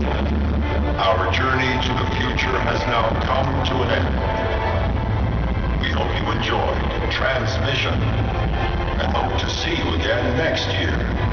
gentlemen, our journey to the future has now come to an end. We hope you enjoyed transmission and hope to see you again next year.